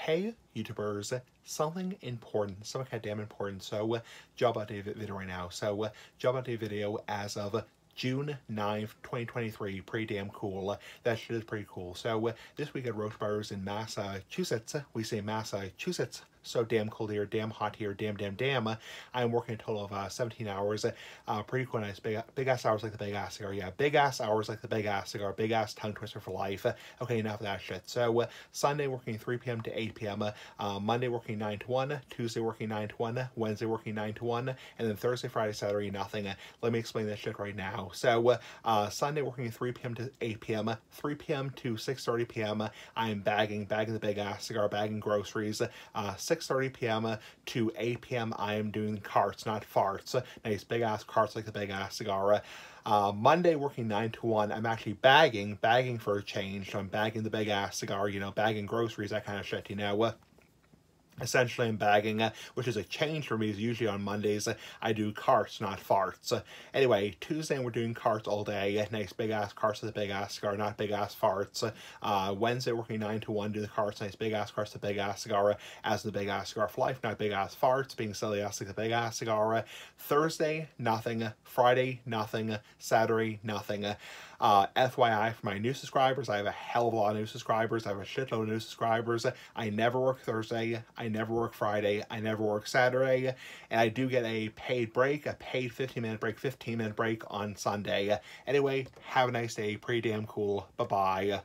hey YouTubers, something important, something kind of damn important. So, uh, job update video right now. So, uh, job update video as of June 9th, 2023. Pretty damn cool. That shit is pretty cool. So, uh, this week at Roche Bros in Massachusetts, we say Massachusetts, so damn cold here, damn hot here, damn, damn, damn. I'm working a total of uh, 17 hours. Uh, pretty cool, nice, big, big ass hours like the big ass cigar. Yeah, big ass hours like the big ass cigar, big ass tongue twister for life. Okay, enough of that shit. So uh, Sunday working 3 p.m. to 8 p.m. Uh, Monday working 9 to 1, Tuesday working 9 to 1, Wednesday working 9 to 1, and then Thursday, Friday, Saturday, nothing. let me explain this shit right now. So uh, Sunday working 3 p.m. to 8 p.m., 3 p.m. to 6.30 p.m. I'm bagging, bagging the big ass cigar, bagging groceries. Uh, 6.30 p.m. to 8 p.m. I am doing carts, not farts. Nice big ass carts like the big ass cigar. Uh, Monday working 9 to 1, I'm actually bagging, bagging for a change. So I'm bagging the big ass cigar, you know, bagging groceries, that kind of shit, you know essentially I'm bagging, uh, which is a change for me. Usually on Mondays uh, I do carts, not farts. Uh, anyway, Tuesday we're doing carts all day. Nice big ass carts with a big ass cigar, not big ass farts. Uh, Wednesday working nine to one, do the carts, nice big ass carts, the big ass cigar, as the big ass cigar for life, not big ass farts, being silly ass like the big ass cigar. Thursday nothing, Friday nothing, Saturday nothing. Uh, FYI, for my new subscribers, I have a hell of a lot of new subscribers. I have a shitload of new subscribers. I never work Thursday. I never work Friday. I never work Saturday. And I do get a paid break, a paid 15 minute break, 15 minute break on Sunday. Anyway, have a nice day. Pretty damn cool. Bye bye.